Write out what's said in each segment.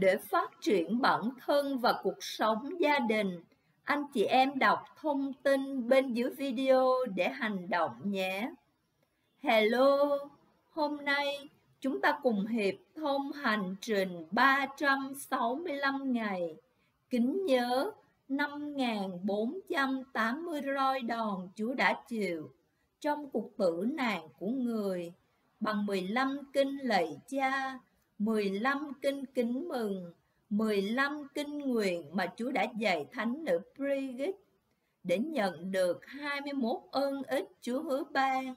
để phát triển bản thân và cuộc sống gia đình. Anh chị em đọc thông tin bên dưới video để hành động nhé. Hello, hôm nay chúng ta cùng Hiệp thông hành trình 365 ngày. Kính nhớ 5.480 roi đòn Chúa đã chịu trong cuộc tử nạn của người bằng 15 kinh lạy cha, 15 kinh kính mừng, 15 kinh nguyện mà Chúa đã dạy thánh nữ Brigitte để nhận được 21 ơn ích Chúa hứa ban.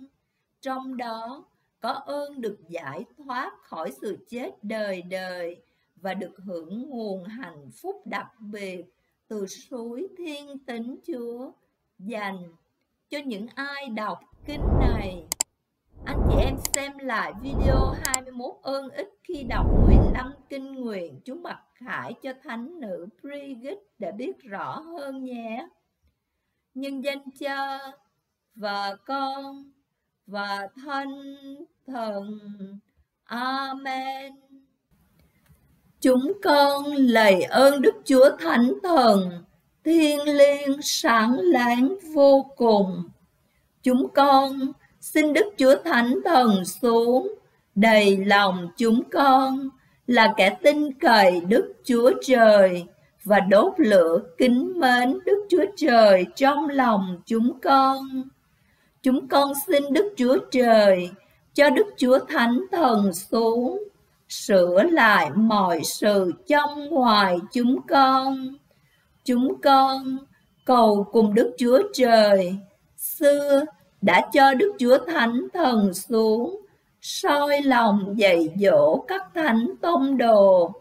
Trong đó có ơn được giải thoát khỏi sự chết đời đời và được hưởng nguồn hạnh phúc đặc biệt từ suối thiên tính Chúa dành cho những ai đọc kinh này. Chị em xem lại video 21 ơn ích khi đọc 15 kinh nguyện chú mặc khải cho thánh nữ Brigitte để biết rõ hơn nhé. Nhân danh cha và con và thân thần. Amen. Chúng con lạy ơn Đức Chúa Thánh Thần, thiên liêng sáng láng vô cùng. Chúng con xin Đức Chúa Thánh Thần xuống, đầy lòng chúng con là kẻ tin cậy Đức Chúa Trời và đốt lửa kính mến Đức Chúa Trời trong lòng chúng con. Chúng con xin Đức Chúa Trời cho Đức Chúa Thánh Thần xuống, sửa lại mọi sự trong ngoài chúng con. Chúng con cầu cùng Đức Chúa Trời, xưa đã cho Đức Chúa Thánh Thần xuống, soi lòng dạy dỗ các thánh tông đồ,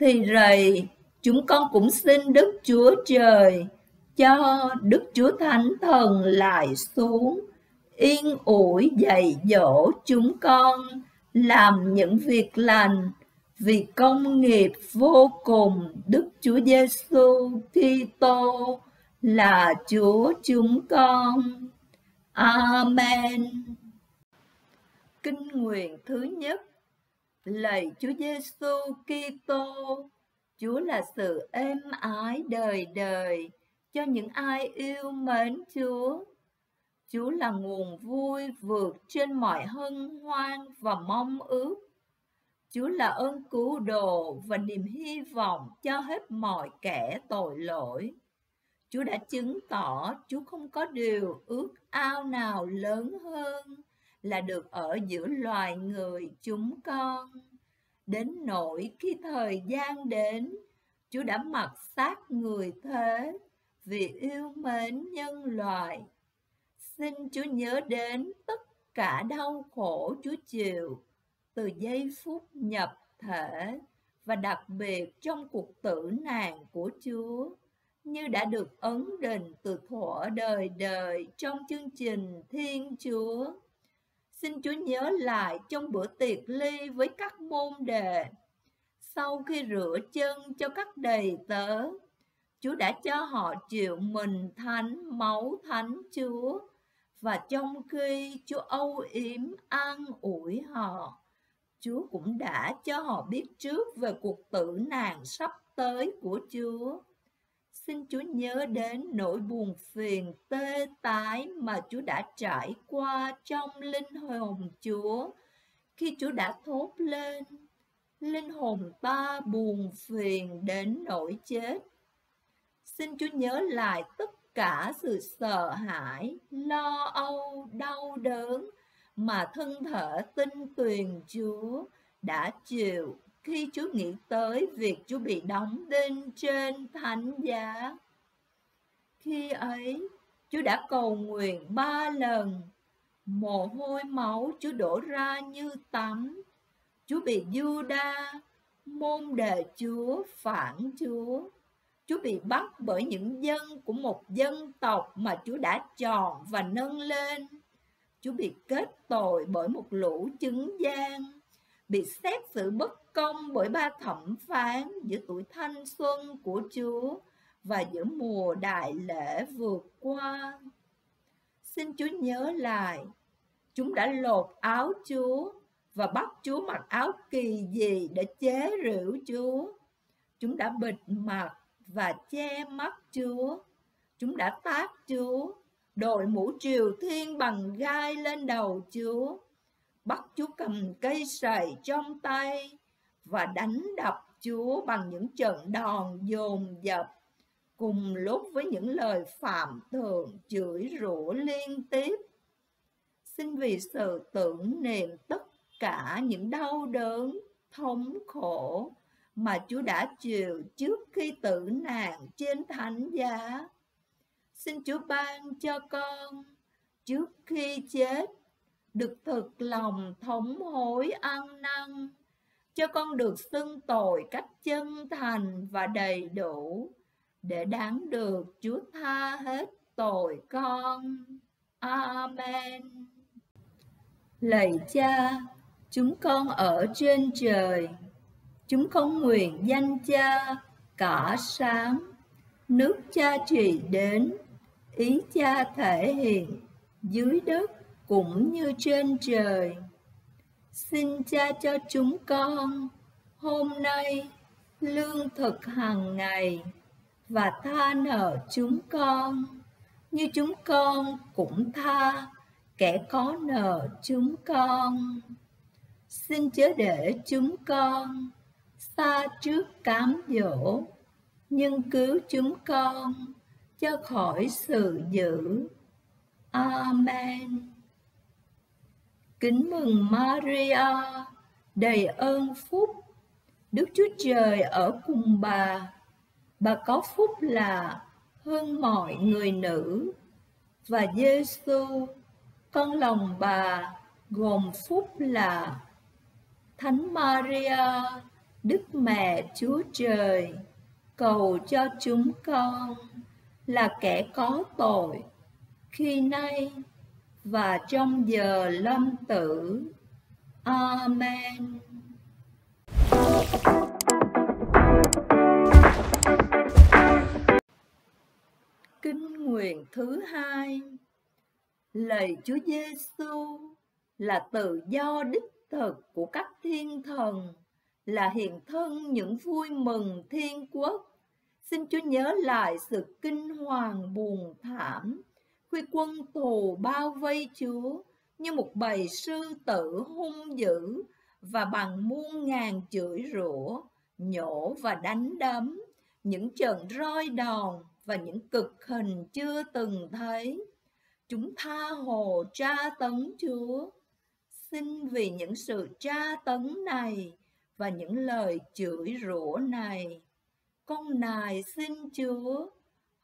thì rầy chúng con cũng xin Đức Chúa Trời cho Đức Chúa Thánh Thần lại xuống, yên ủi dạy dỗ chúng con làm những việc lành vì công nghiệp vô cùng Đức Chúa Giêsu Kitô là Chúa chúng con. Amen. Kinh nguyện thứ nhất Lạy Chúa Giêsu Kitô, Chúa là sự êm ái đời đời cho những ai yêu mến Chúa. Chúa là nguồn vui vượt trên mọi hân hoan và mong ước. Chúa là ơn cứu độ và niềm hy vọng cho hết mọi kẻ tội lỗi. Chúa đã chứng tỏ Chúa không có điều ước ao nào lớn hơn là được ở giữa loài người chúng con. Đến nỗi khi thời gian đến, Chúa đã mặc xác người thế vì yêu mến nhân loại. Xin Chúa nhớ đến tất cả đau khổ Chúa chịu từ giây phút nhập thể và đặc biệt trong cuộc tử nạn của Chúa như đã được ấn định từ thuở đời đời trong chương trình Thiên Chúa. Xin Chúa nhớ lại trong bữa tiệc ly với các môn đệ. Sau khi rửa chân cho các đầy tớ, Chúa đã cho họ chịu mình thánh máu thánh Chúa. Và trong khi Chúa âu yếm an ủi họ, Chúa cũng đã cho họ biết trước về cuộc tử nạn sắp tới của Chúa Xin Chúa nhớ đến nỗi buồn phiền tê tái mà Chúa đã trải qua trong linh hồn Chúa khi Chúa đã thốt lên. Linh hồn ta buồn phiền đến nỗi chết. Xin Chúa nhớ lại tất cả sự sợ hãi, lo âu, đau đớn mà thân thể tinh tuyền Chúa đã chịu khi Chúa nghĩ tới việc Chúa bị đóng đinh trên thánh giá. Khi ấy, Chúa đã cầu nguyện ba lần, mồ hôi máu Chúa đổ ra như tắm. Chúa bị Juda, môn đệ Chúa, phản Chúa. Chúa bị bắt bởi những dân của một dân tộc mà Chúa đã chọn và nâng lên. Chúa bị kết tội bởi một lũ chứng gian bị xét xử bất công bởi ba thẩm phán giữa tuổi thanh xuân của Chúa và giữa mùa đại lễ vượt qua. Xin Chúa nhớ lại, chúng đã lột áo Chúa và bắt Chúa mặc áo kỳ gì để chế rượu Chúa. chúng đã bịt mặt và che mắt Chúa. Chúng đã tác Chúa, đội mũ triều thiên bằng gai lên đầu Chúa, bắt Chúa cầm cây sậy trong tay và đánh đập Chúa bằng những trận đòn dồn dập cùng lúc với những lời phạm thượng chửi rủa liên tiếp. Xin vì sự tưởng niệm tất cả những đau đớn, thống khổ mà Chúa đã chịu trước khi tử nạn trên thánh giá. Xin Chúa ban cho con trước khi chết được thực lòng thống hối ăn năn, cho con được xưng tội cách chân thành và đầy đủ để đáng được Chúa tha hết tội con. Amen. Lạy Cha, chúng con ở trên trời, chúng con nguyện danh Cha cả sáng, nước Cha trị đến, ý Cha thể hiện dưới đất cũng như trên trời. Xin Cha cho chúng con hôm nay lương thực hàng ngày và tha nợ chúng con. Như chúng con cũng tha, kẻ có nợ chúng con. Xin chớ để chúng con xa trước cám dỗ, nhưng cứu chúng con cho khỏi sự dữ. Amen kính mừng maria, đầy ơn phúc. Đức chúa trời ở cùng bà. Bà có phúc là hơn mọi người nữ. Và Giêsu con lòng bà gồm phúc là Thánh Maria, Đức Mẹ Chúa Trời, cầu cho chúng con là kẻ có tội khi nay và trong giờ lâm tử. Amen. Kinh nguyện thứ hai lời Chúa Giêsu là tự do đích thực của các thiên thần, là hiện thân những vui mừng thiên quốc. Xin Chúa nhớ lại sự kinh hoàng buồn thảm, khi quân thù bao vây Chúa như một bầy sư tử hung dữ và bằng muôn ngàn chửi rủa, nhổ và đánh đấm, những trận roi đòn và những cực hình chưa từng thấy. Chúng tha hồ tra tấn Chúa. Xin vì những sự tra tấn này và những lời chửi rủa này, con nài xin Chúa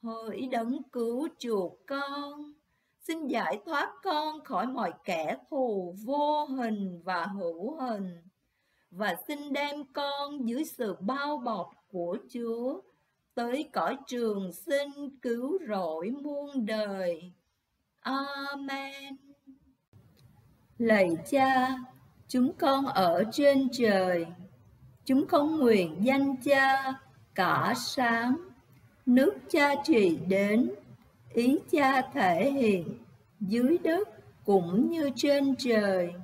hỡi đấng cứu chuộc con. Xin giải thoát con khỏi mọi kẻ thù vô hình và hữu hình và xin đem con dưới sự bao bọc của Chúa tới cõi trường sinh cứu rỗi muôn đời. Amen. Lạy Cha, chúng con ở trên trời, chúng con nguyện danh Cha cả sáng, nước Cha trì đến, ý Cha thể hiện dưới đất cũng như trên trời.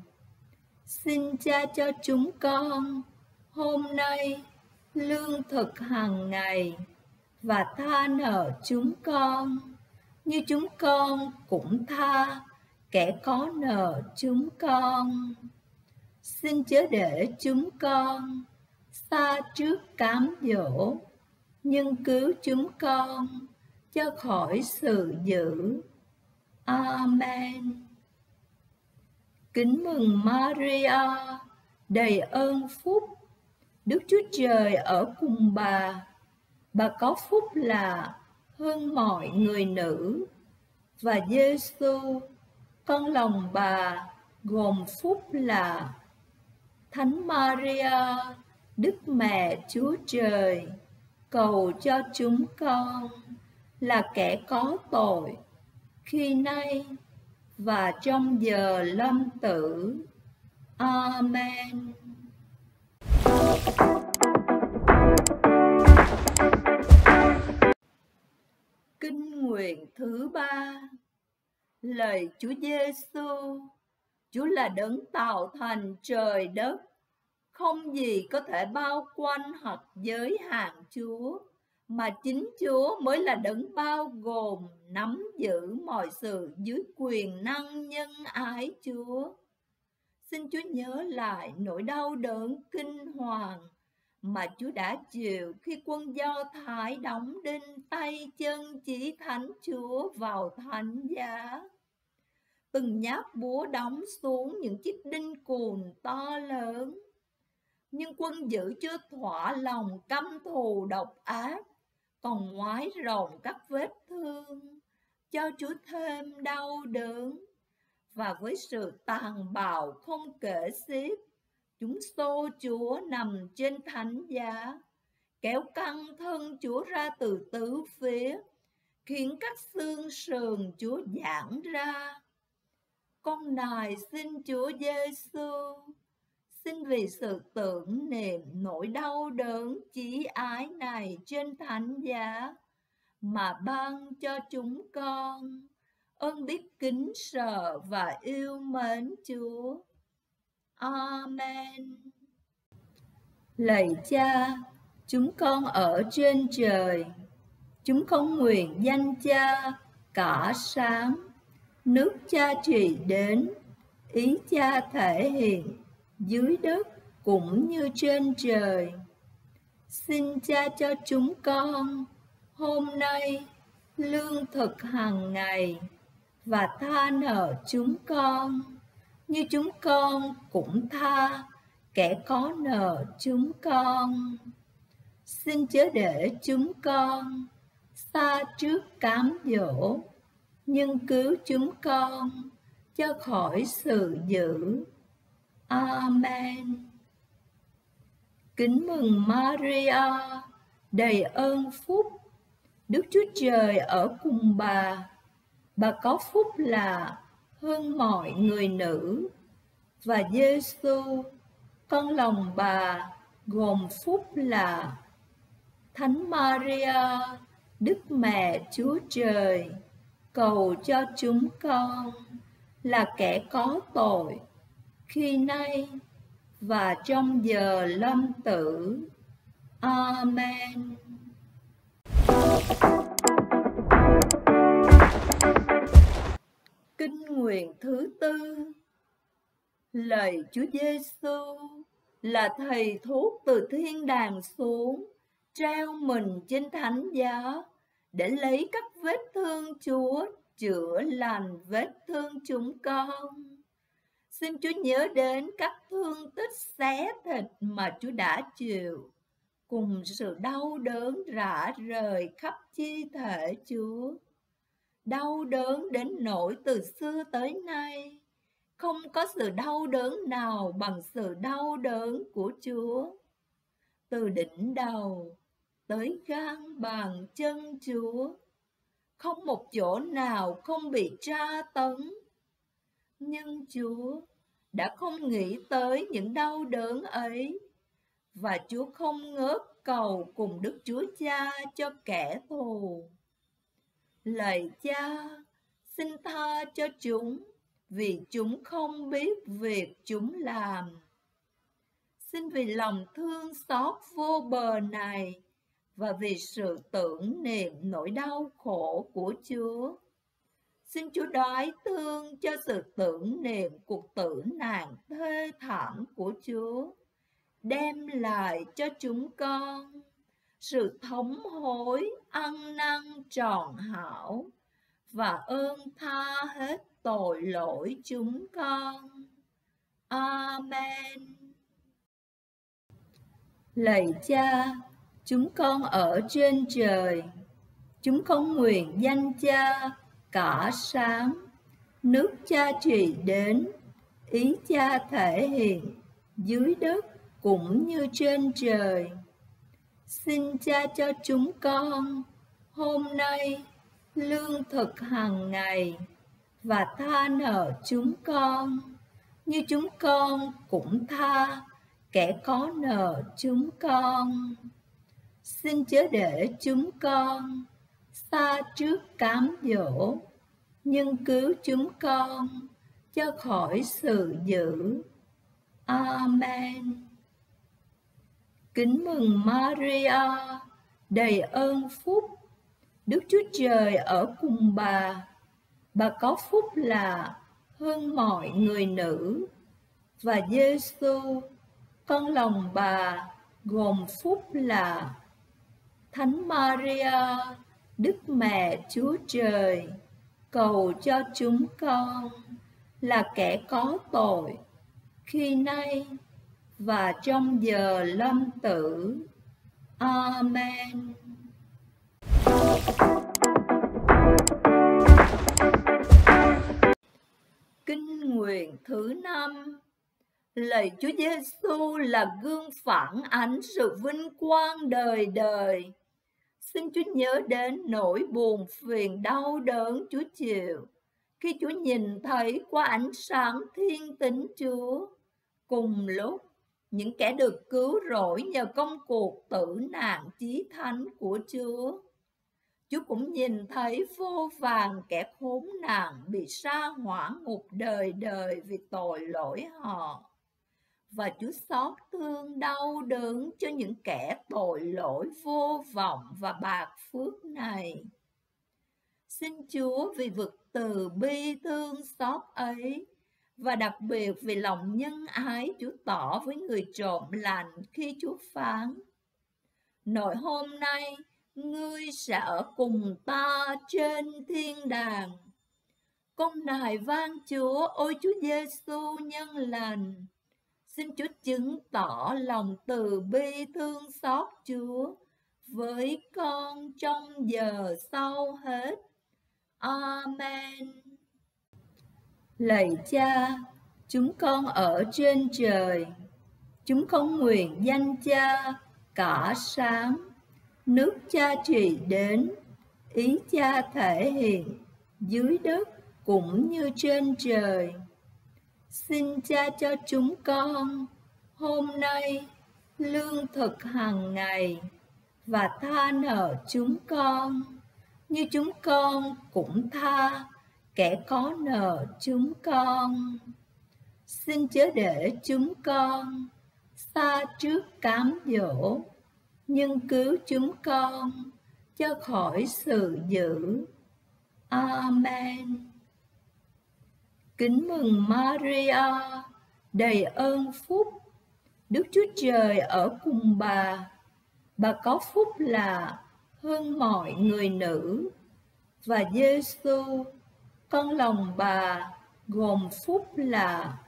Xin Cha cho chúng con hôm nay lương thực hàng ngày và tha nợ chúng con như chúng con cũng tha kẻ có nợ chúng con xin chớ để chúng con xa trước cám dỗ nhưng cứu chúng con, cho khỏi sự dữ. Amen. Kính mừng maria, đầy ơn phúc. Đức chúa trời ở cùng bà. Bà có phúc là hơn mọi người nữ. Và Giêsu con lòng bà gồm phúc là Thánh Maria, Đức Mẹ Chúa Trời cầu cho chúng con là kẻ có tội khi nay và trong giờ lâm tử. Amen. Kinh nguyện thứ ba Lời Chúa Giêsu Chúa là đấng tạo thành trời đất không gì có thể bao quanh hoặc giới hạn Chúa, mà chính Chúa mới là đấng bao gồm nắm giữ mọi sự dưới quyền năng nhân ái Chúa. Xin Chúa nhớ lại nỗi đau đớn kinh hoàng mà Chúa đã chịu khi quân Do Thái đóng đinh tay chân chỉ thánh Chúa vào thánh giá. Từng nhát búa đóng xuống những chiếc đinh cùn to lớn. Nhưng quân dữ chưa thỏa lòng căm thù độc ác, còn ngoái rộng các vết thương, cho Chúa thêm đau đớn. Và với sự tàn bạo không kể xiết, Chúng xô Chúa nằm trên thánh giá, kéo căng thân Chúa ra từ tứ phía, khiến các xương sườn Chúa giãn ra. Con nài xin Chúa Giêsu, xin vì sự tưởng niệm nỗi đau đớn chí ái này trên thánh giá mà ban cho chúng con ơn biết kính sợ và yêu mến Chúa. Amen. Lạy Cha, chúng con ở trên trời, chúng con nguyện danh Cha cả sáng, nước Cha trị đến, ý Cha thể hiện dưới đất cũng như trên trời. Xin Cha cho chúng con, hôm nay lương thực hàng ngày và tha nợ chúng con, như chúng con cũng tha kẻ có nợ chúng con xin chớ để chúng con xa trước cám dỗ, nhưng cứu chúng con cho khỏi sự dữ amen. Kính mừng maria, đầy ơn phúc. Đức chúa trời ở cùng bà. Bà có phúc là hơn mọi người nữ. Và Giêsu con lòng bà gồm phúc là Thánh Maria, Đức Mẹ Chúa Trời, cầu cho chúng con là kẻ có tội khi nay và trong giờ lâm tử. Amen. Kinh nguyện thứ tư Lời Chúa Giêsu là thầy thuốc từ thiên đàng xuống, treo mình trên thánh giá để lấy các vết thương Chúa chữa lành vết thương chúng con. Xin Chúa nhớ đến các thương tích xé thịt mà Chúa đã chịu, cùng sự đau đớn rã rời khắp chi thể Chúa đau đớn đến nỗi từ xưa tới nay không có sự đau đớn nào bằng sự đau đớn của Chúa. Từ đỉnh đầu tới gan bàn chân Chúa, không một chỗ nào không bị tra tấn. Nhưng Chúa đã không nghĩ tới những đau đớn ấy, và Chúa không ngớt cầu cùng Đức Chúa Cha cho kẻ thù Lạy cha, xin tha cho chúng, vì chúng không biết việc chúng làm. Xin vì lòng thương xót vô bờ này và vì sự tưởng niệm nỗi đau khổ của Chúa. Xin Chúa đói thương cho sự tưởng niệm cuộc tử nạn thê thảm của Chúa, đem lại cho chúng con sự thống hối ăn năn tròn hảo và ơn tha hết tội lỗi chúng con. Amen. Lạy Cha, chúng con ở trên trời, chúng con nguyện danh Cha cả sáng, nước Cha trị đến, ý Cha thể hiện dưới đất cũng như trên trời. Xin cha cho chúng con hôm nay lương thực hàng ngày và tha nợ chúng con như chúng con cũng tha kẻ có nợ chúng con. Xin chớ để chúng con xa trước cám dỗ, nhưng cứu chúng con cho khỏi sự dữ. Amen. Kính mừng Maria, đầy ơn phúc, Đức Chúa Trời ở cùng bà. Bà có phúc là hơn mọi người nữ. Và Giêsu, con lòng bà, gồm phúc là Thánh Maria, Đức Mẹ Chúa Trời, cầu cho chúng con là kẻ có tội, khi nay và trong giờ lâm tử. Amen. Kinh nguyện thứ năm lời Chúa Giêsu là gương phản ánh sự vinh quang đời đời. Xin Chúa nhớ đến nỗi buồn phiền đau đớn Chúa chịu khi Chúa nhìn thấy qua ánh sáng thiên tính Chúa. Cùng lúc, những kẻ được cứu rỗi nhờ công cuộc tử nạn chí thánh của Chúa. Chúa cũng nhìn thấy vô vàng kẻ khốn nạn bị sa hỏa ngục đời đời vì tội lỗi họ. Và Chúa xót thương đau đớn cho những kẻ tội lỗi vô vọng và bạc phước này. Xin Chúa vì vực từ bi thương xót ấy và đặc biệt vì lòng nhân ái Chúa tỏ với người trộm lành khi Chúa phán. Nội hôm nay, ngươi sẽ ở cùng ta trên thiên đàng. Công nài vang Chúa, ôi Chúa Giêsu nhân lành. Xin Chúa chứng tỏ lòng từ bi thương xót Chúa với con trong giờ sau hết. Amen. Lạy cha, chúng con ở trên trời, chúng con nguyện danh cha cả sáng, nước cha trị đến, ý cha thể hiện dưới đất cũng như trên trời. Xin cha cho chúng con hôm nay lương thực hàng ngày và tha nợ chúng con. Như chúng con cũng tha, kẻ có nợ chúng con. Xin chớ để chúng con xa trước cám dỗ, nhưng cứu chúng con cho khỏi sự dữ. Amen kính mừng maria đầy ơn phúc. Đức chúa trời ở cùng bà. Bà có phúc là hơn mọi người nữ. Và Giêsu con lòng bà gồm phúc là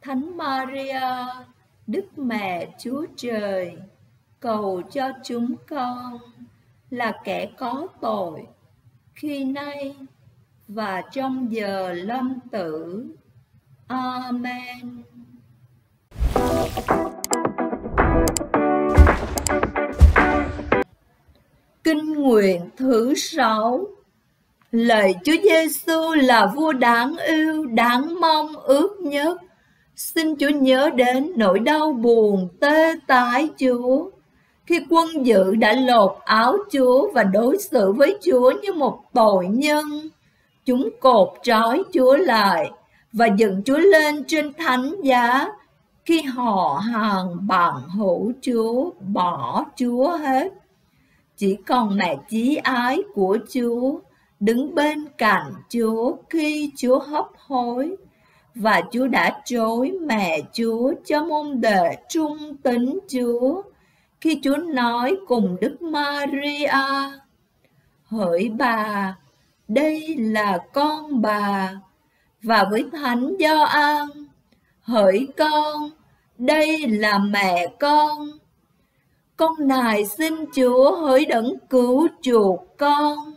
Thánh Maria, Đức Mẹ Chúa Trời, cầu cho chúng con là kẻ có tội, khi nay và trong giờ lâm tử. Amen. Kinh nguyện thứ sáu lời Chúa Giêsu là vua đáng yêu, đáng mong ước nhất. Xin Chúa nhớ đến nỗi đau buồn tê tái Chúa. Khi quân dự đã lột áo Chúa và đối xử với Chúa như một tội nhân, chúng cột trói Chúa lại và dựng Chúa lên trên thánh giá. Khi họ hàng bằng hữu Chúa, bỏ Chúa hết. Chỉ còn mẹ chí ái của Chúa, đứng bên cạnh Chúa khi Chúa hấp hối. Và Chúa đã chối mẹ Chúa cho môn đệ trung tín Chúa. Khi Chúa nói cùng Đức Maria, hỡi bà đây là con bà và với thánh do an hỡi con đây là mẹ con con nài xin Chúa hỡi đấng cứu chuộc con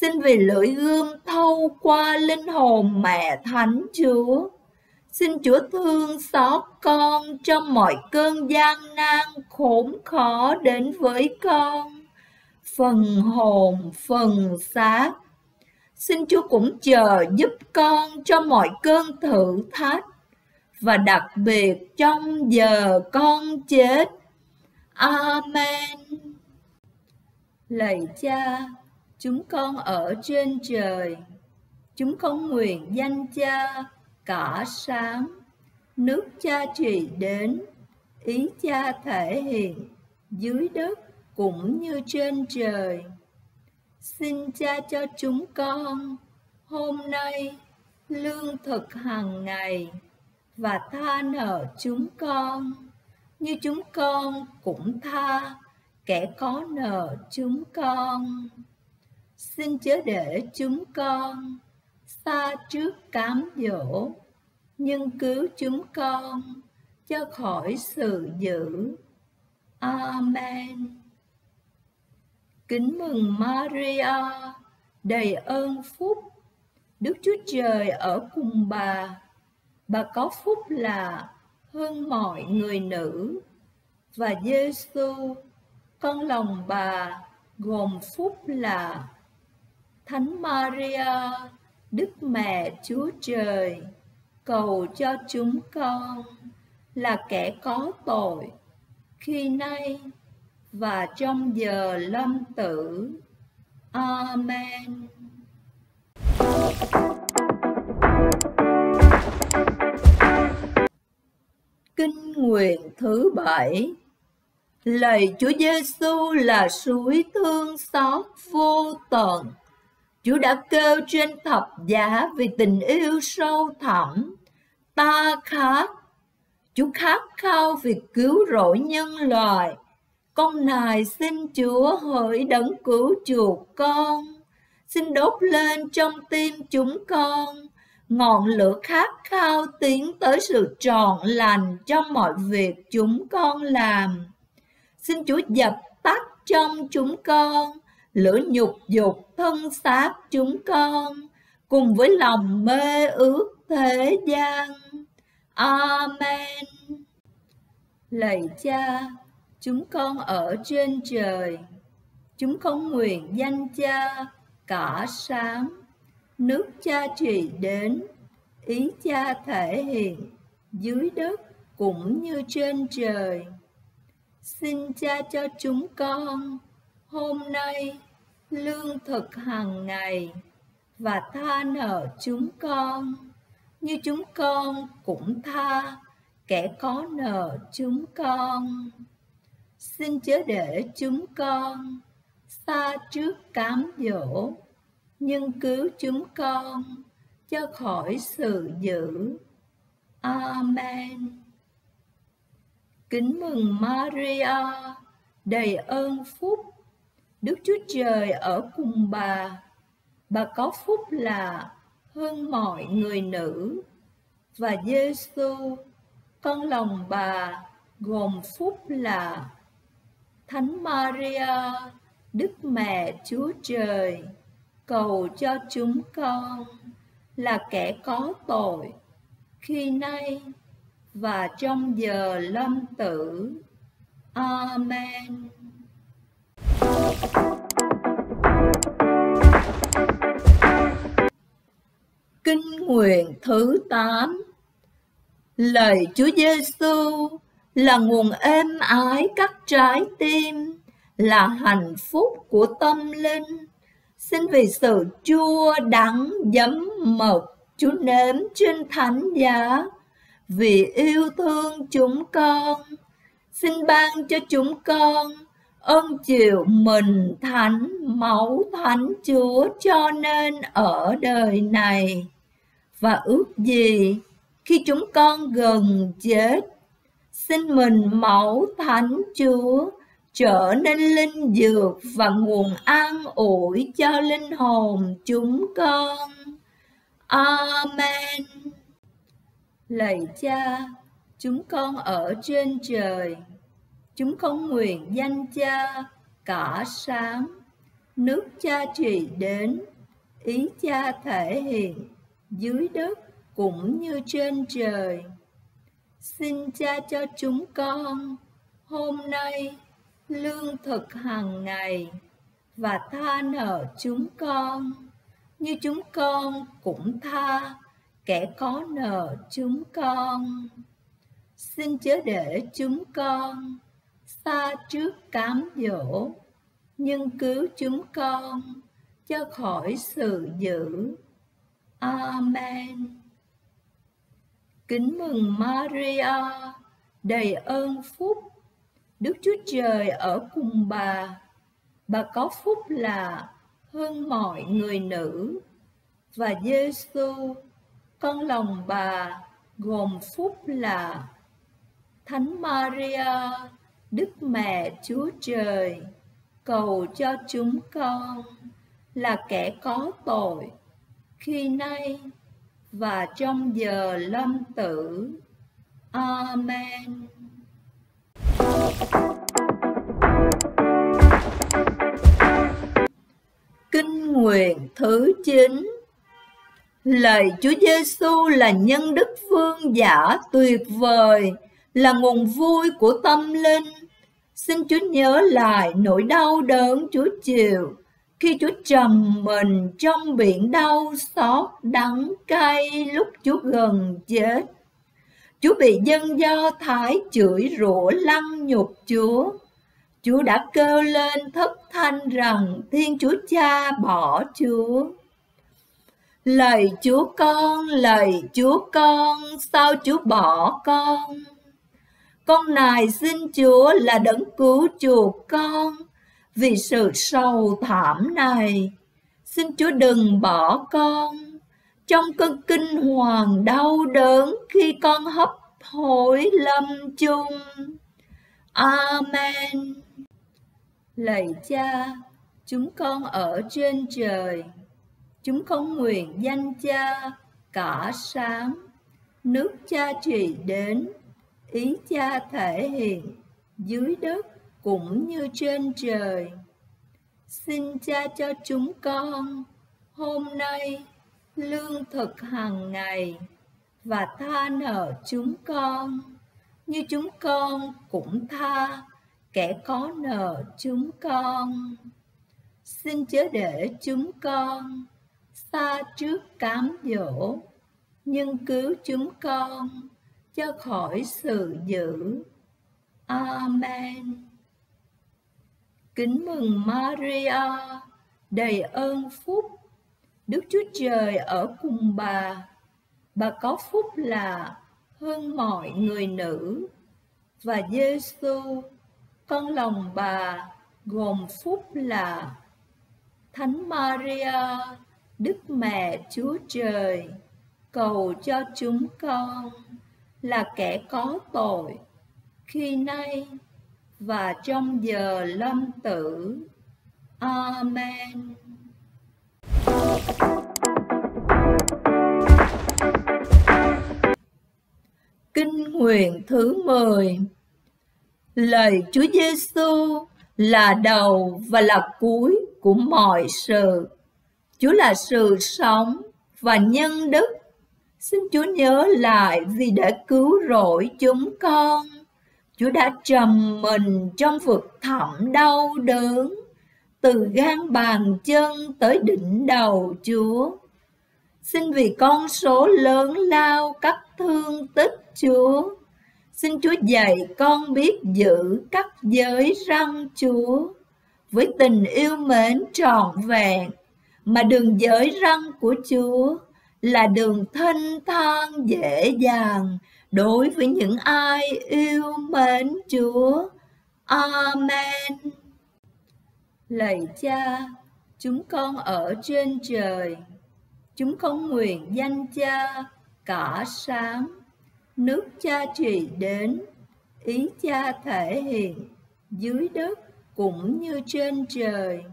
Xin vì lưỡi gươm thâu qua linh hồn mẹ thánh Chúa. Xin Chúa thương xót con trong mọi cơn gian nan khốn khó đến với con. Phần hồn, phần xác. Xin Chúa cũng chờ giúp con cho mọi cơn thử thách và đặc biệt trong giờ con chết. Amen. Lạy cha, Chúng con ở trên trời, chúng con nguyện danh cha cả sáng, nước cha trị đến, ý cha thể hiện dưới đất cũng như trên trời xin cha cho chúng con hôm nay lương thực hàng ngày và tha nợ chúng con. Như chúng con cũng tha, kẻ có nợ chúng con. Xin chớ để chúng con xa trước cám dỗ, nhưng cứu chúng con cho khỏi sự dữ. Amen kính mừng maria, đầy ơn phúc. Đức chúa trời ở cùng bà. Bà có phúc là hơn mọi người nữ. Và Giêsu con lòng bà gồm phúc là Thánh Maria, Đức Mẹ Chúa Trời, cầu cho chúng con là kẻ có tội khi nay và trong giờ lâm tử. Amen. Kinh nguyện thứ bảy Lạy Chúa Giêsu là suối thương xót vô tận. Chúa đã kêu trên thập giá vì tình yêu sâu thẳm. Ta khát, Chúa khát khao vì cứu rỗi nhân loại. Con nài xin Chúa hỡi đấng cứu chuộc con. Xin đốt lên trong tim chúng con ngọn lửa khát khao tiến tới sự trọn lành trong mọi việc chúng con làm. Xin Chúa dập tắt trong chúng con lửa nhục dục thân xác chúng con cùng với lòng mê ước thế gian. Amen. Lạy Cha, chúng con ở trên trời, chúng con nguyện danh Cha cả sáng. Nước cha trị đến ý cha thể hiện dưới đất cũng như trên trời. Xin cha cho chúng con hôm nay lương thực hàng ngày và tha nợ chúng con. Như chúng con cũng tha kẻ có nợ chúng con xin chớ để chúng con xa trước cám dỗ nhưng cứu chúng con cho khỏi sự dữ. Amen. Kính mừng Maria, đầy ơn phúc, Đức Chúa Trời ở cùng bà. Bà có phúc là hơn mọi người nữ và Giêsu con lòng bà gồm phúc là Thánh Maria, Đức Mẹ Chúa Trời cầu cho chúng con là kẻ có tội khi nay và trong giờ lâm tử. Amen. Kinh nguyện thứ 8 Lời Chúa Giêsu là nguồn êm ái các trái tim, là hạnh phúc của tâm linh. Xin vì sự chua đắng giấm mộc Chúa nếm trên thánh giá Vì yêu thương chúng con. Xin ban cho chúng con ơn chịu mình thánh máu thánh Chúa cho nên ở đời này. Và ước gì khi chúng con gần chết xin mình mẫu thánh Chúa trở nên linh dược và nguồn an ủi cho linh hồn chúng con. Amen. Lạy Cha, chúng con ở trên trời, chúng con nguyện danh Cha cả sáng, nước Cha trị đến, ý Cha thể hiện dưới đất cũng như trên trời. Xin Cha cho chúng con, hôm nay, lương thực hàng ngày và tha nợ chúng con. Như chúng con cũng tha, kẻ có nợ chúng con. Xin chớ để chúng con xa trước cám dỗ, nhưng cứu chúng con cho khỏi sự dữ. Amen kính mừng maria đầy ơn phúc. Đức Chúa Trời ở cùng bà. Bà có phúc là hơn mọi người nữ. Và Giêsu, con lòng bà gồm phúc là Thánh Maria, Đức Mẹ Chúa Trời, cầu cho chúng con là kẻ có tội khi nay và trong giờ lâm tử. Amen. Kinh nguyện thứ 9 Lời Chúa Giêsu là nhân đức phương giả tuyệt vời, là nguồn vui của tâm linh. Xin Chúa nhớ lại nỗi đau đớn Chúa chịu khi Chúa trầm mình trong biển đau xót đắng cay lúc Chúa gần chết. Chúa bị dân do thái chửi rủa lăng nhục Chúa. Chúa đã kêu lên thất thanh rằng Thiên Chúa Cha bỏ Chúa. Lạy Chúa con, lạy Chúa con, sao Chúa bỏ con? Con này xin Chúa là đấng cứu chuộc con vì sự sầu thảm này. Xin Chúa đừng bỏ con trong cơn kinh hoàng đau đớn khi con hấp hối lâm chung. Amen. Lạy Cha, chúng con ở trên trời, chúng con nguyện danh Cha cả sáng, nước Cha trị đến, ý Cha thể hiện dưới đất cũng như trên trời. Xin Cha cho chúng con hôm nay lương thực hàng ngày và tha nợ chúng con như chúng con cũng tha kẻ có nợ chúng con. Xin chớ để chúng con xa trước cám dỗ, nhưng cứu chúng con cho khỏi sự dữ. Amen. Kính mừng Maria, đầy ơn phúc, Đức Chúa Trời ở cùng bà. Bà có phúc là hơn mọi người nữ. Và Giêsu, con lòng bà gồm phúc là Thánh Maria, Đức Mẹ Chúa Trời, cầu cho chúng con là kẻ có tội khi nay và trong giờ lâm tử. Amen. Kinh nguyện thứ 10 Lời Chúa Giêsu là đầu và là cuối của mọi sự. Chúa là sự sống và nhân đức. Xin Chúa nhớ lại vì để cứu rỗi chúng con Chúa đã trầm mình trong vực thẳm đau đớn, từ gan bàn chân tới đỉnh đầu Chúa. Xin vì con số lớn lao các thương tích Chúa, xin Chúa dạy con biết giữ các giới răng Chúa với tình yêu mến trọn vẹn mà đường giới răng của Chúa là đường thanh thang dễ dàng đối với những ai yêu mến Chúa. Amen. Lạy Cha, chúng con ở trên trời, chúng con nguyện danh Cha cả sáng, nước Cha trị đến, ý Cha thể hiện dưới đất cũng như trên trời.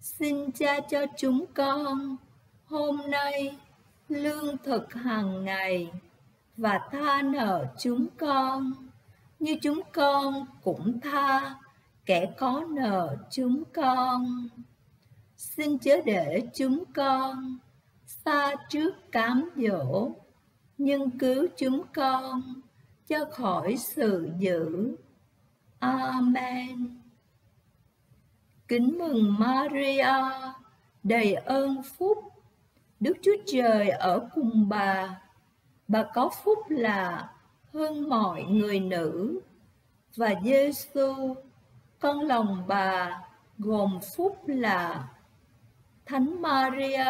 Xin Cha cho chúng con hôm nay lương thực hàng ngày và tha nợ chúng con. Như chúng con cũng tha, kẻ có nợ chúng con. Xin chớ để chúng con xa trước cám dỗ, nhưng cứu chúng con cho khỏi sự dữ. Amen. Kính mừng maria, đầy ơn phúc. Đức chúa trời ở cùng bà bà có phúc là hơn mọi người nữ và Giêsu con lòng bà gồm phúc là Thánh Maria,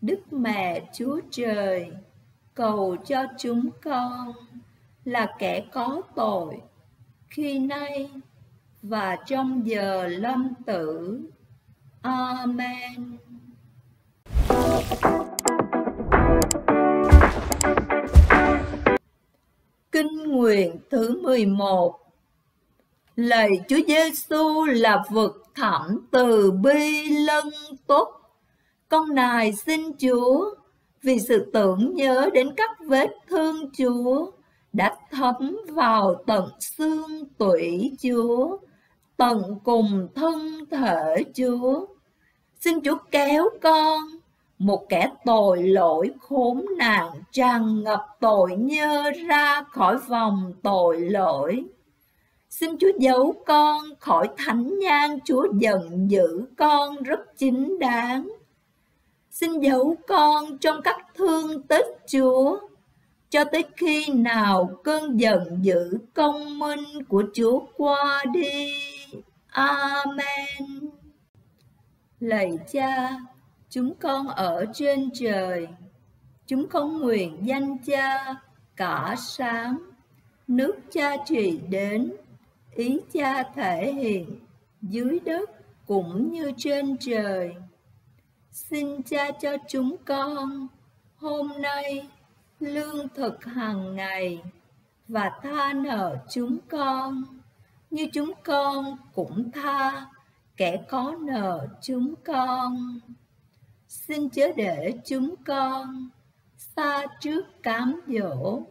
Đức Mẹ Chúa Trời, cầu cho chúng con là kẻ có tội khi nay và trong giờ lâm tử. Amen. Kinh nguyện thứ 11 Lạy Chúa Giêsu là vực thẳm từ bi lân tốt. Con nài xin Chúa vì sự tưởng nhớ đến các vết thương Chúa đã thấm vào tận xương tủy Chúa, tận cùng thân thể Chúa. Xin Chúa kéo con, một kẻ tội lỗi khốn nạn tràn ngập tội nhơ ra khỏi vòng tội lỗi. Xin Chúa giấu con khỏi thánh nhang Chúa giận dữ con rất chính đáng. Xin giấu con trong các thương tích Chúa, cho tới khi nào cơn giận dữ công minh của Chúa qua đi. Amen. Lạy Cha, chúng con ở trên trời, chúng con nguyện danh Cha cả sáng, nước Cha trị đến, ý Cha thể hiện dưới đất cũng như trên trời. Xin Cha cho chúng con hôm nay lương thực hàng ngày và tha nợ chúng con. Như chúng con cũng tha kẻ có nợ chúng con xin chớ để chúng con xa trước cám dỗ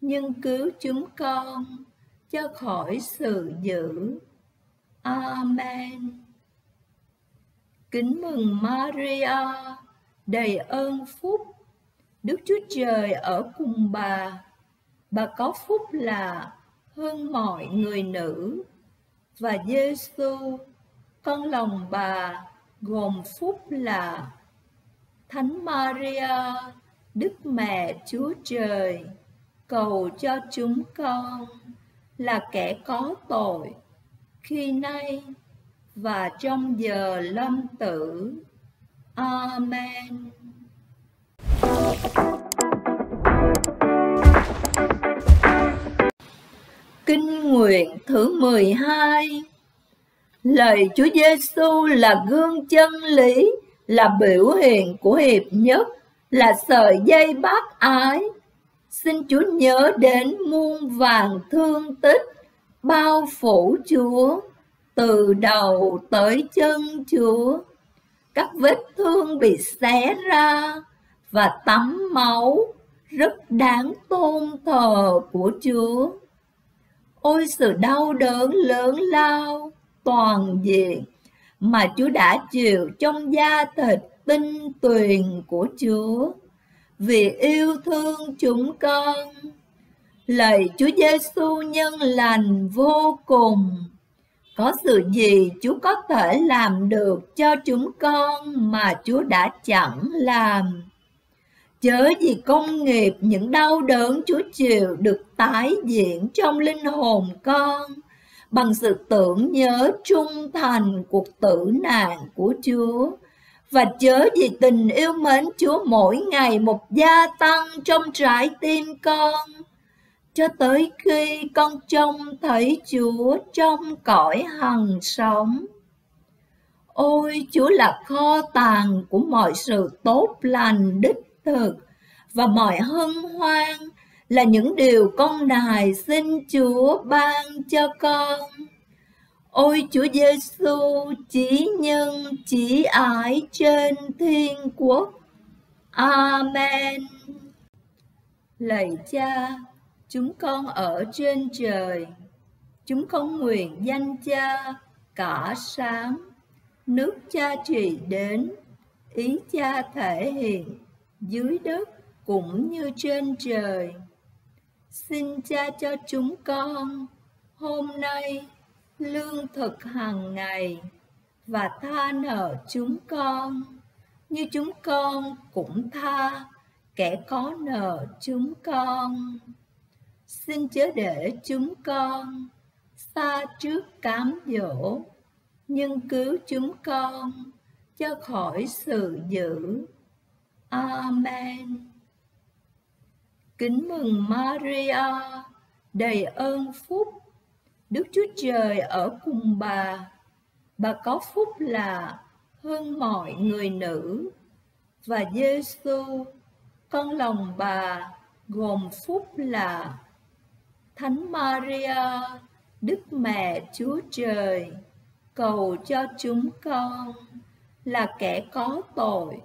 nhưng cứu chúng con cho khỏi sự dữ amen kính mừng maria đầy ơn phúc Đức Chúa Trời ở cùng bà. Bà có phúc là hơn mọi người nữ. Và Giêsu, con lòng bà gồm phúc là Thánh Maria, Đức Mẹ Chúa Trời, cầu cho chúng con là kẻ có tội khi nay và trong giờ lâm tử. Amen. Kinh nguyện thứ 12 Lời Chúa Giêsu là gương chân lý, là biểu hiện của hiệp nhất, là sợi dây bác ái. Xin Chúa nhớ đến muôn vàng thương tích, bao phủ Chúa, từ đầu tới chân Chúa. Các vết thương bị xé ra, và tắm máu rất đáng tôn thờ của Chúa. Ôi sự đau đớn lớn lao, toàn diện mà Chúa đã chịu trong da thịt tinh tuyền của Chúa vì yêu thương chúng con. Lạy Chúa Giêsu nhân lành vô cùng. Có sự gì Chúa có thể làm được cho chúng con mà Chúa đã chẳng làm? Chớ vì công nghiệp những đau đớn Chúa chịu được tái diễn trong linh hồn con bằng sự tưởng nhớ trung thành cuộc tử nạn của Chúa. Và chớ vì tình yêu mến Chúa mỗi ngày một gia tăng trong trái tim con, cho tới khi con trông thấy Chúa trong cõi hằng sống. Ôi Chúa là kho tàng của mọi sự tốt lành đích thực và mọi hân hoan là những điều con nài xin Chúa ban cho con. Ôi Chúa Giêsu chỉ nhân chỉ ái trên thiên quốc. Amen. Lạy Cha, chúng con ở trên trời, chúng con nguyện danh Cha cả sáng, nước Cha trị đến, ý Cha thể hiện dưới đất cũng như trên trời. Xin cha cho chúng con hôm nay lương thực hàng ngày và tha nợ chúng con như chúng con cũng tha kẻ có nợ chúng con. Xin chớ để chúng con xa trước cám dỗ, nhưng cứu chúng con cho khỏi sự dữ. Amen. Kính mừng Maria, đầy ơn phúc. Đức Chúa Trời ở cùng bà. Bà có phúc là hơn mọi người nữ. Và Giêsu, con lòng bà gồm phúc là Thánh Maria, Đức Mẹ Chúa Trời, cầu cho chúng con là kẻ có tội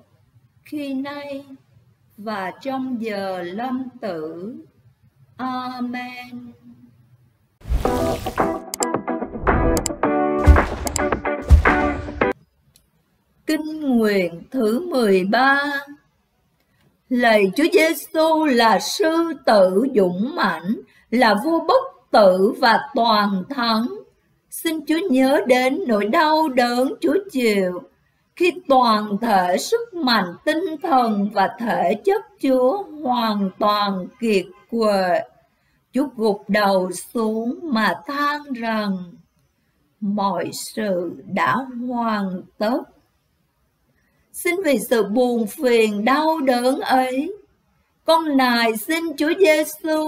khi nay và trong giờ lâm tử. Amen. Kinh nguyện thứ 13 Lạy Chúa Giêsu là sư tử dũng mãnh, là vua bất tử và toàn thắng. Xin Chúa nhớ đến nỗi đau đớn Chúa chịu khi toàn thể sức mạnh tinh thần và thể chất Chúa hoàn toàn kiệt quệ. Chúa gục đầu xuống mà than rằng mọi sự đã hoàn tất. Xin vì sự buồn phiền đau đớn ấy, con nài xin Chúa Giêsu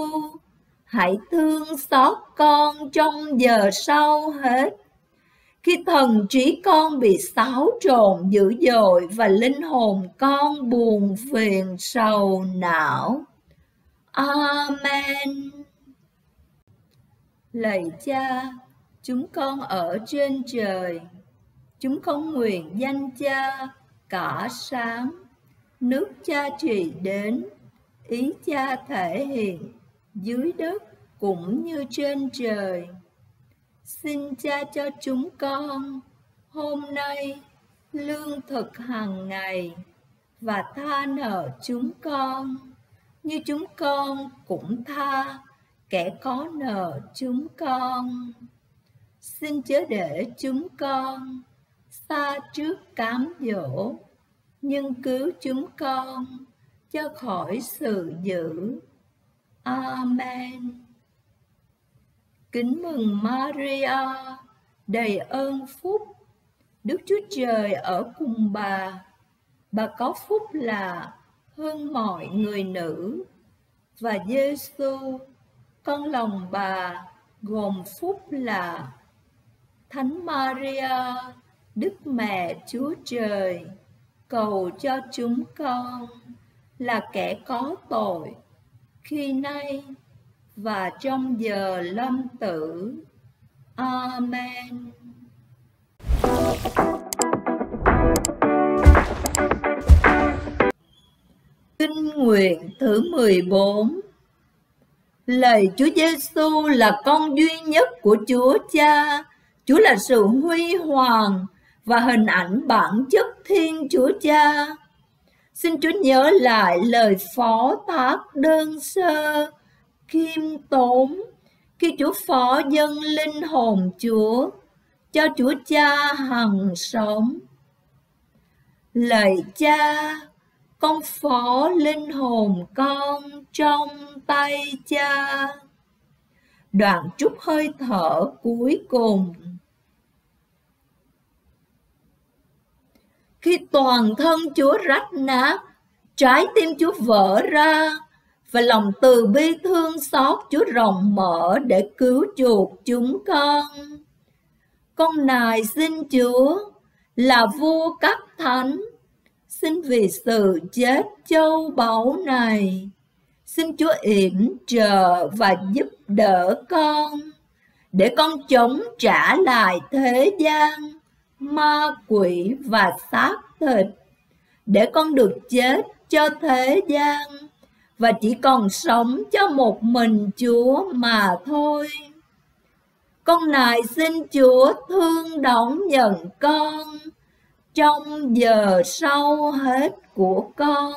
hãy thương xót con trong giờ sau hết khi thần trí con bị xáo trộn dữ dội và linh hồn con buồn phiền sầu não. Amen. Lạy cha, chúng con ở trên trời, chúng con nguyện danh cha cả sáng, nước cha trị đến, ý cha thể hiện dưới đất cũng như trên trời. Xin cha cho chúng con hôm nay lương thực hàng ngày và tha nợ chúng con như chúng con cũng tha kẻ có nợ chúng con. Xin chớ để chúng con xa trước cám dỗ, nhưng cứu chúng con cho khỏi sự dữ. Amen. Kính mừng Maria, đầy ơn phúc, Đức Chúa Trời ở cùng bà. Bà có phúc là hơn mọi người nữ. Và Giêsu, con lòng bà gồm phúc là Thánh Maria, Đức Mẹ Chúa Trời, cầu cho chúng con là kẻ có tội khi nay và trong giờ lâm tử. Amen. Kinh nguyện thứ 14 lời Chúa Giêsu là con duy nhất của Chúa Cha, Chúa là sự huy hoàng và hình ảnh bản chất Thiên Chúa Cha. Xin Chúa nhớ lại lời phó thác đơn sơ khiêm tốn khi Chúa phó dâng linh hồn Chúa cho Chúa Cha hằng sống. Lạy Cha, con phó linh hồn con trong tay Cha. Đoạn chút hơi thở cuối cùng. Khi toàn thân Chúa rách nát, trái tim Chúa vỡ ra, và lòng từ bi thương xót Chúa rộng mở để cứu chuộc chúng con. Con nài xin Chúa là vua các thánh, xin vì sự chết châu báu này, xin Chúa yểm trợ và giúp đỡ con, để con chống trả lại thế gian, ma quỷ và xác thịt, để con được chết cho thế gian và chỉ còn sống cho một mình Chúa mà thôi. Con nài xin Chúa thương đón nhận con trong giờ sau hết của con.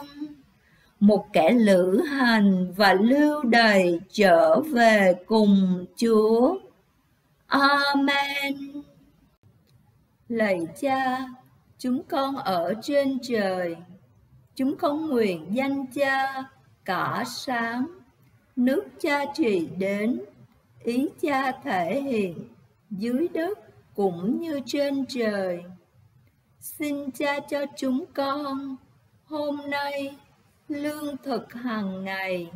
Một kẻ lữ hành và lưu đày trở về cùng Chúa. Amen. Lạy cha, chúng con ở trên trời, chúng con nguyện danh cha cả sáng nước cha trì đến, ý cha thể hiện, dưới đất cũng như trên trời. Xin cha cho chúng con, hôm nay lương thực hàng ngày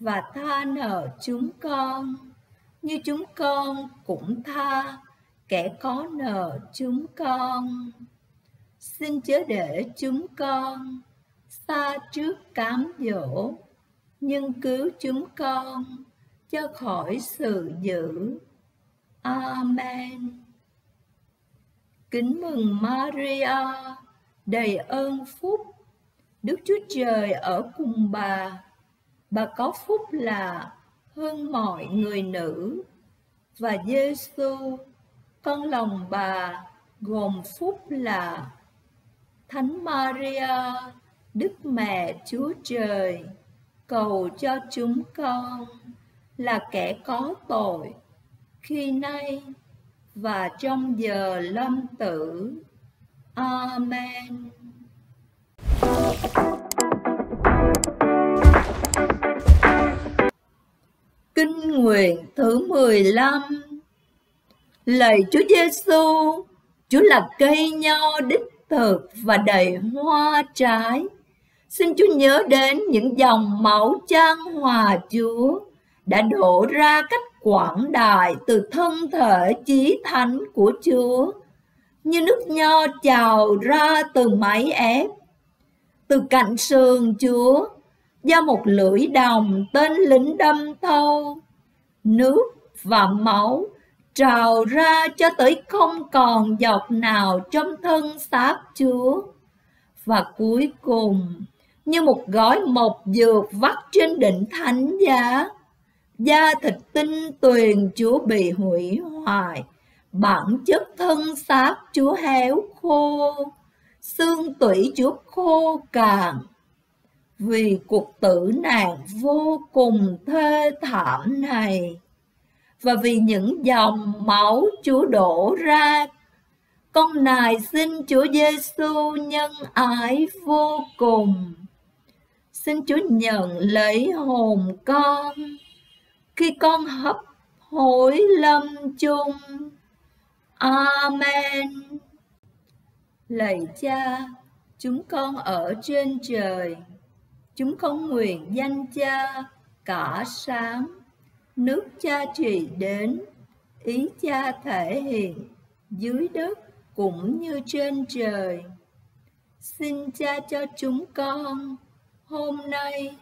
và tha nợ chúng con. Như chúng con cũng tha, kẻ có nợ chúng con. Xin chớ để chúng con xa trước cám dỗ, nhưng cứu chúng con cho khỏi sự dữ. Amen. Kính mừng maria, đầy ơn phúc. Đức chúa trời ở cùng bà. Bà có phúc là hơn mọi người nữ. Và Giêsu con lòng bà gồm phúc là Thánh Maria. Đức Mẹ Chúa Trời cầu cho chúng con là kẻ có tội khi nay và trong giờ lâm tử. Amen. Kinh nguyện thứ 15 lời Chúa Giêsu, Chúa là cây nho đích thực và đầy hoa trái. Xin Chúa nhớ đến những dòng máu trang hòa Chúa đã đổ ra cách quảng đại từ thân thể chí thánh của Chúa, như nước nho trào ra từ máy ép. Từ cạnh sườn Chúa, do một lưỡi đồng tên lính đâm thâu, nước và máu trào ra cho tới không còn giọt nào trong thân xác Chúa. Và cuối cùng như một gói mộc dược vắt trên đỉnh thánh giá. Da thịt tinh tuyền Chúa bị hủy hoại, bản chất thân xác Chúa héo khô, xương tủy Chúa khô cạn. Vì cuộc tử nạn vô cùng thê thảm này, và vì những dòng máu Chúa đổ ra, con nài xin Chúa Giêsu nhân ái vô cùng xin Chúa nhận lấy hồn con. Khi con hấp hối lâm chung, Amen. Lạy cha, chúng con ở trên trời. Chúng con nguyện danh cha cả sáng. Nước cha trị đến, ý cha thể hiện dưới đất cũng như trên trời. Xin cha cho chúng con hôm nay,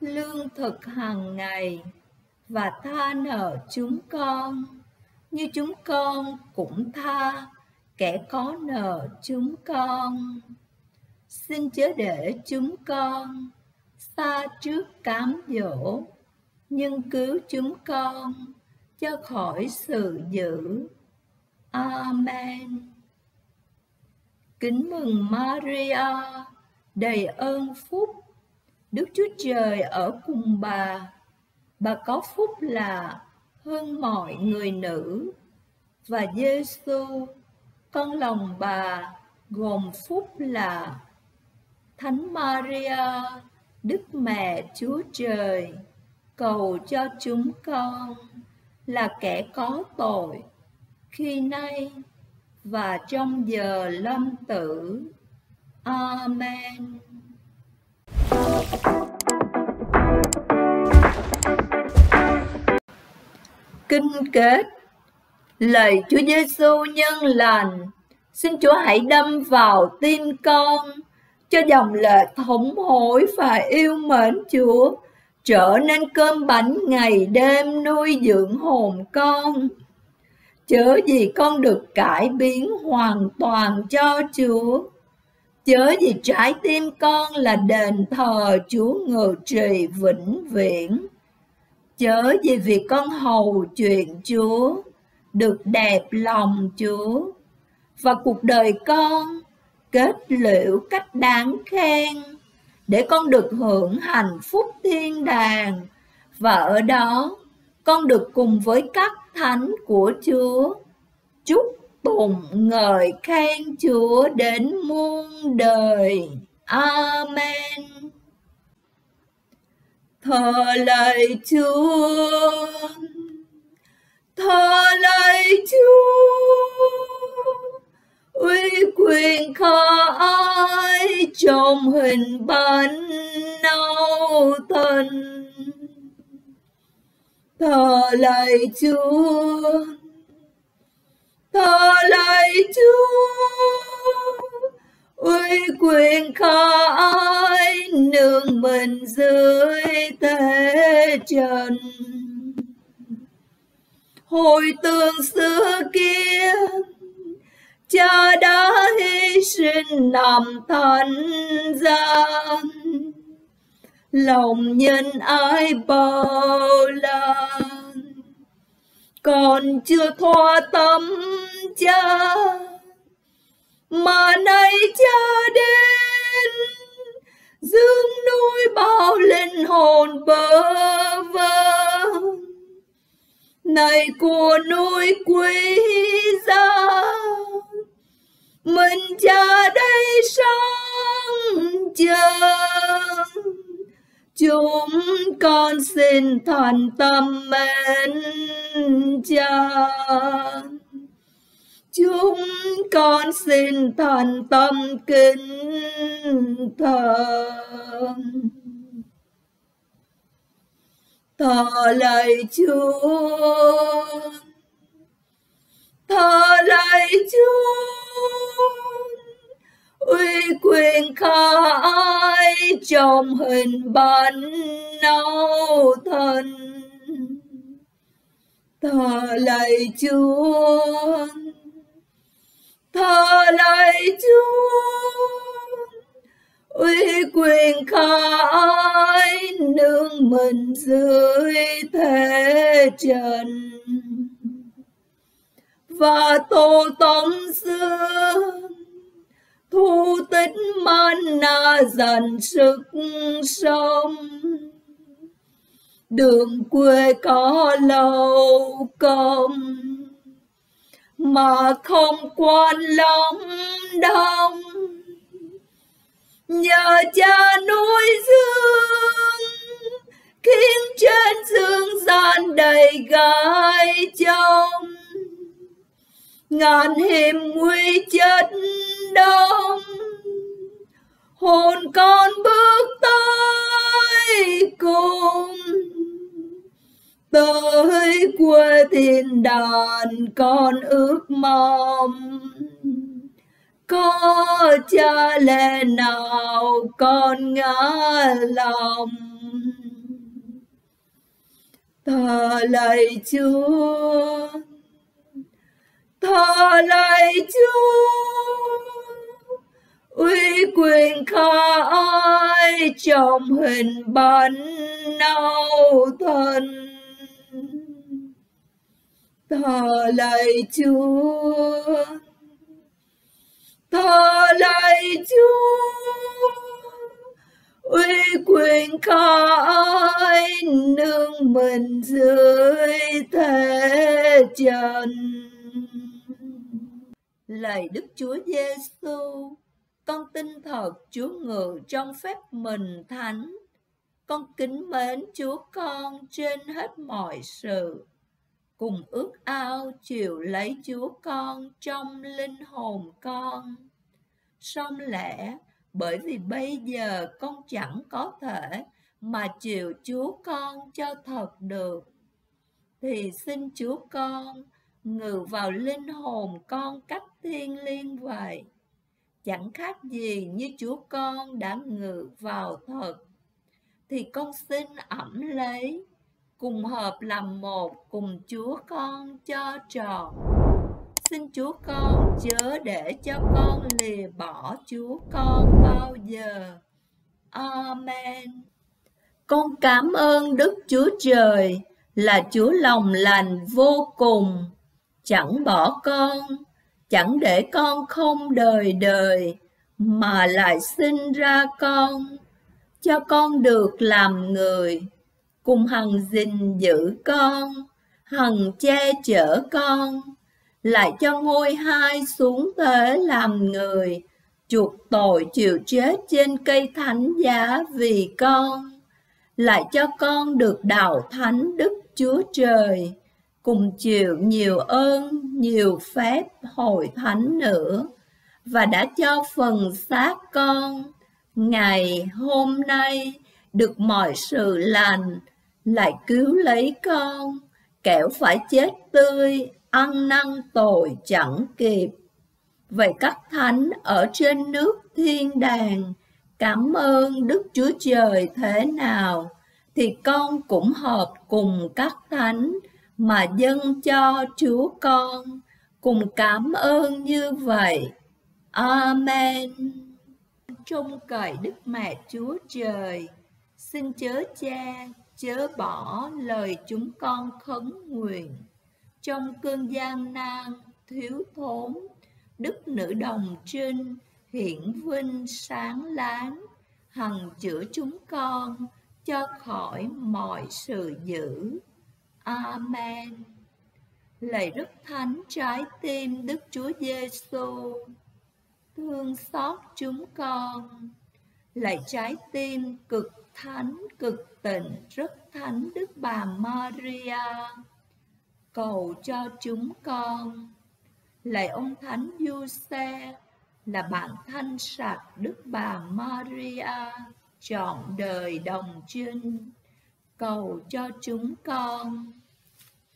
lương thực hàng ngày và tha nợ chúng con. Như chúng con cũng tha, kẻ có nợ chúng con. Xin chớ để chúng con xa trước cám dỗ, nhưng cứu chúng con cho khỏi sự dữ. Amen. Kính mừng maria, đầy ơn phúc đức chúa trời ở cùng bà bà có phúc là hơn mọi người nữ và Giêsu con lòng bà gồm phúc là Thánh Maria, Đức Mẹ Chúa Trời cầu cho chúng con là kẻ có tội khi nay và trong giờ lâm tử. Amen. Kinh kết lời Chúa Giêsu nhân lành, xin Chúa hãy đâm vào tim con cho dòng lệ thống hối và yêu mến Chúa trở nên cơm bánh ngày đêm nuôi dưỡng hồn con. Chớ gì con được cải biến hoàn toàn cho Chúa. Chớ vì trái tim con là đền thờ Chúa ngự trì vĩnh viễn. Chớ vì vì con hầu chuyện Chúa, được đẹp lòng Chúa. Và cuộc đời con kết liễu cách đáng khen để con được hưởng hạnh phúc thiên đàng và ở đó con được cùng với các thánh của Chúa chúc tụng ngợi khen Chúa đến muôn đời. Amen. Thờ lạy Chúa, thờ lạy Chúa uy quyền khởi trong hình bánh nâu thân thờ lạy Chúa thờ lạy Chúa, uy quyền khai nương mình dưới thế trần. Hồi tương xưa kia, cha đã hy sinh nằm thành gian. Lòng nhân ai bao la còn chưa thoa tâm cha, mà nay cha đến. Dương núi bao linh hồn bơ vơ. Này của núi quý gia, mình cha đây sống chờ chúng con xin thành tâm mến cha. Chúng con xin thành tâm kính thờ. Thờ lạy chúa. Thờ lạy chúa uy quyền khai trong hình bánh nấu thân. Thờ lạy chúa, thờ lạy chúa. Uy quyền khai, nương mình dưới thế trần. Và tổ tông xưa thu tích mana dần sức sống. Đường quê có lâu công, mà không quan lòng đông. Nhờ cha nuôi dương, khiến trên dương gian đầy gái chồng ngàn hiểm nguy chết đông. Hồn con bước tới cùng. Tới quê thiên đàn con ước mong. Có cha lẽ nào con ngã lòng? Thờ lạy chúa thờ lạy chúa, uy quyền khai trong hình bánh nâu thân. Thờ lạy chúa, thờ lạy chúa, uy quyền khai nương mình dưới thế trần lời đức chúa giêsu con tin thật chúa ngự trong phép mình thánh con kính mến chúa con trên hết mọi sự cùng ước ao chịu lấy Chúa con trong linh hồn con. Song lẽ bởi vì bây giờ con chẳng có thể mà chịu Chúa con cho thật được, thì xin Chúa con ngự vào linh hồn con cách thiên liêng vậy. Chẳng khác gì như Chúa con đã ngự vào thật, thì con xin ẩm lấy cùng hợp làm một cùng Chúa con cho tròn. Xin Chúa con chớ để cho con lìa bỏ Chúa con bao giờ. Amen. Con cảm ơn Đức Chúa Trời là Chúa lòng lành vô cùng, chẳng bỏ con, chẳng để con không đời đời, mà lại sinh ra con, cho con được làm người cùng hằng gìn giữ con hằng che chở con lại cho ngôi hai xuống thế làm người chuộc tội chịu chết trên cây thánh giá vì con lại cho con được đạo thánh đức chúa trời cùng chịu nhiều ơn nhiều phép hội thánh nữa và đã cho phần xác con ngày hôm nay được mọi sự lành lại cứu lấy con, kẻo phải chết tươi, ăn năn tội chẳng kịp. Vậy các thánh ở trên nước thiên đàng, cảm ơn Đức Chúa Trời thế nào, thì con cũng hợp cùng các thánh mà dâng cho Chúa con, cùng cảm ơn như vậy. Amen. Trông cậy Đức Mẹ Chúa Trời, xin chớ cha, chớ bỏ lời chúng con khấn nguyện. Trong cơn gian nan, thiếu thốn, Đức Nữ Đồng Trinh hiển vinh sáng láng, hằng chữa chúng con cho khỏi mọi sự dữ. Amen. Lạy Đức Thánh trái tim Đức Chúa Giêsu, thương xót chúng con. Lạy trái tim cực thánh cực tịnh rất thánh Đức Bà Maria, cầu cho chúng con. Lạy ông Thánh Giuse là bạn thanh sạch Đức Bà Maria, chọn đời đồng trinh, cầu cho chúng con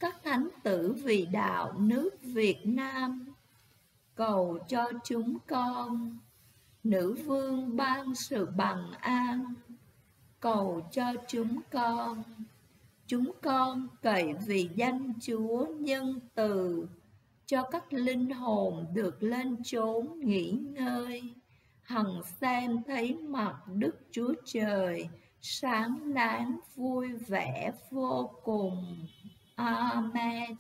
các thánh tử vì đạo nước Việt Nam cầu cho chúng con, nữ vương ban sự bằng an cầu cho chúng con chúng con cậy vì danh Chúa nhân từ, cho các linh hồn được lên chốn nghỉ ngơi, hằng xem thấy mặt Đức Chúa Trời sáng láng vui vẻ vô cùng. Amen.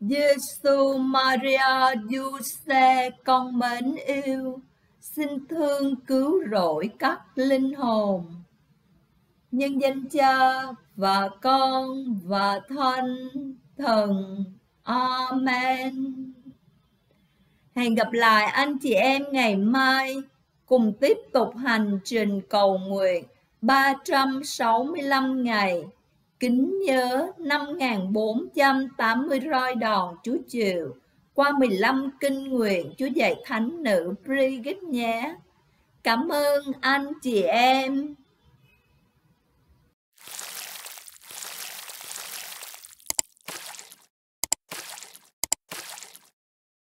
Giêsu Maria Giuse con mến yêu, xin thương cứu rỗi các linh hồn. Nhân danh Cha và Con và Thánh Thần. Amen. Hẹn gặp lại anh chị em ngày mai cùng tiếp tục hành trình cầu nguyện 365 ngày. Kính nhớ 5480 roi đòn Chúa Chiều qua 15 kinh nguyện, Chúa dạy thánh nữ Brigitte nhé. Cảm ơn anh chị em.